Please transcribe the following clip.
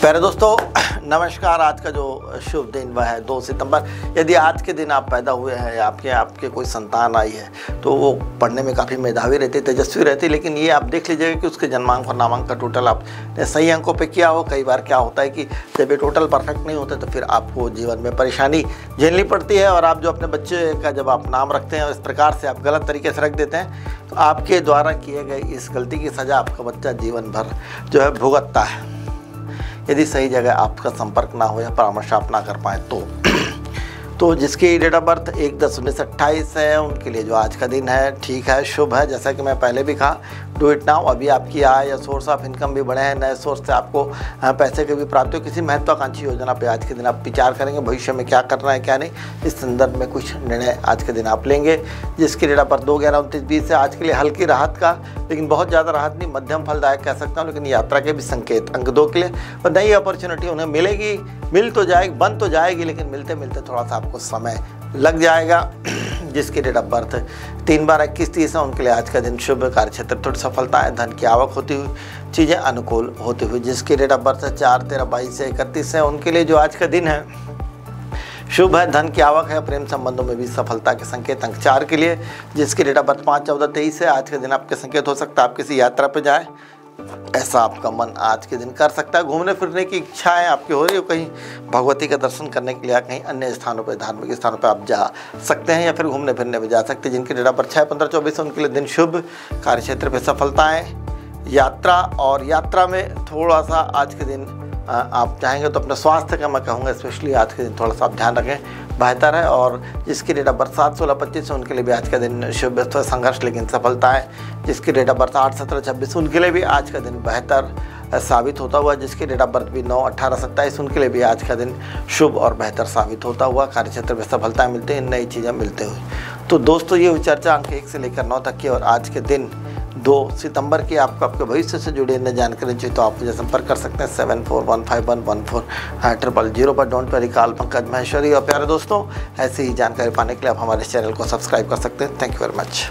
प्यारे दोस्तों, नमस्कार। आज का जो शुभ दिन, वह है दो सितंबर। यदि आज के दिन आप पैदा हुए हैं आपके आपके कोई संतान आई है तो वो पढ़ने में काफ़ी मेधावी रहती, तेजस्वी रहती, लेकिन ये आप देख लीजिएगा कि उसके जन्मांक और नामांक का टोटल आपने सही अंकों पे किया हो कई बार क्या होता है कि जब ये टोटल परफेक्ट नहीं होते तो फिर आपको जीवन में परेशानी झेलनी पड़ती है और आप जो अपने बच्चे का जब आप नाम रखते हैं और इस प्रकार से आप गलत तरीके से रख देते हैं तो आपके द्वारा किए गए इस गलती की सज़ा आपका बच्चा जीवन भर जो है भुगतता है। यदि सही जगह आपका संपर्क ना हो या परामर्श आप ना कर पाए तो तो जिसकी डेट ऑफ़ बर्थ एक दस उन्नीस अट्ठाईस है, उनके लिए जो आज का दिन है, ठीक है, शुभ है। जैसा कि मैं पहले भी कहा डू इट नाउ अभी आपकी आय या सोर्स ऑफ़ इनकम भी बढ़े हैं, नए सोर्स से आपको पैसे की भी प्राप्ति हो। किसी महत्वाकांक्षी योजना पे आज के दिन आप विचार करेंगे, भविष्य में क्या करना है, क्या नहीं, इस संदर्भ में कुछ निर्णय आज के दिन आप लेंगे। जिसकी डेट ऑफ़ बर्थ दो ग्यारह उनतीस बीस है, आज के लिए हल्की राहत का लेकिन बहुत ज़्यादा राहत नहीं, मध्यम फलदायक कह सकता हूँ, लेकिन यात्रा के भी संकेत अंक दो के लिए। और नई अपॉर्चुनिटी उन्हें मिलेगी, मिल तो जाएगी, बन तो जाएगी, लेकिन मिलते मिलते थोड़ा सा आपको समय लग जाएगा। जिसकी डेट ऑफ़ बर्थ तीन बार इक्कीस तीस है, उनके लिए आज का दिन शुभ कार्य क्षेत्र थोड़ी सफलता है, धन की आवक होती हुई, चीज़ें अनुकूल होती हुई। जिसकी डेट ऑफ़ बर्थ है, चार, तेरह, बाईस से इकतीस है, उनके लिए जो आज का दिन है शुभ है, धन की आवक है, प्रेम संबंधों में भी सफलता के संकेत अंक चार के लिए, जिसकी डेट ऑफ़ बर्थ पाँच, चौदह, तेईस है। आज के दिन आपके संकेत हो सकता है, आप किसी यात्रा पर जाए, ऐसा आपका मन आज के दिन कर सकता है। घूमने फिरने की इच्छाएँ आपकी हो रही हो कहीं, भगवती का दर्शन करने के लिए या कहीं अन्य स्थानों पर धार्मिक स्थानों पर आप जा सकते हैं या फिर घूमने फिरने भी जा सकते हैं। जिनके डेटा पर छः पंद्रह, चौबीस उनके लिए दिन शुभ। कार्य क्षेत्र पर सफलताएँ, यात्रा और यात्रा में थोड़ा सा आज के दिन आप चाहेंगे तो अपने स्वास्थ्य का मैं कहूँगा स्पेशली आज के दिन थोड़ा सा आप ध्यान रखें, बेहतर है और जिसकी डेट ऑफ़ बर्थ सात सोलह पच्चीस उनके लिए भी आज का दिन शुभ संघर्ष लेकिन सफलता है। जिसकी डेट ऑफ़ बर्थ आठ सत्रह छब्बीस उनके लिए भी आज का दिन बेहतर साबित होता हुआ, जिसकी डेट ऑफ़ बर्थ भी नौ अट्ठारह सत्ताईस उनके लिए भी आज का दिन शुभ और बेहतर साबित होता हुआ कार्य क्षेत्र में सफलताएँ मिलती हैं, नई चीज़ें मिलते हुए। तो दोस्तों, ये हुई चर्चा अंक एक से लेकर नौ तक की और आज के दिन दो सितंबर की आपको आपके भविष्य से जुड़ी अन्य जानकारी चाहिए तो आप मुझे संपर्क कर सकते हैं seven four one five one one four triple zero पर don't worry call Pankaj Maheshwari और प्यारे दोस्तों, ऐसी ही जानकारी पाने के लिए आप हमारे चैनल को सब्सक्राइब कर सकते हैं। Thank you very much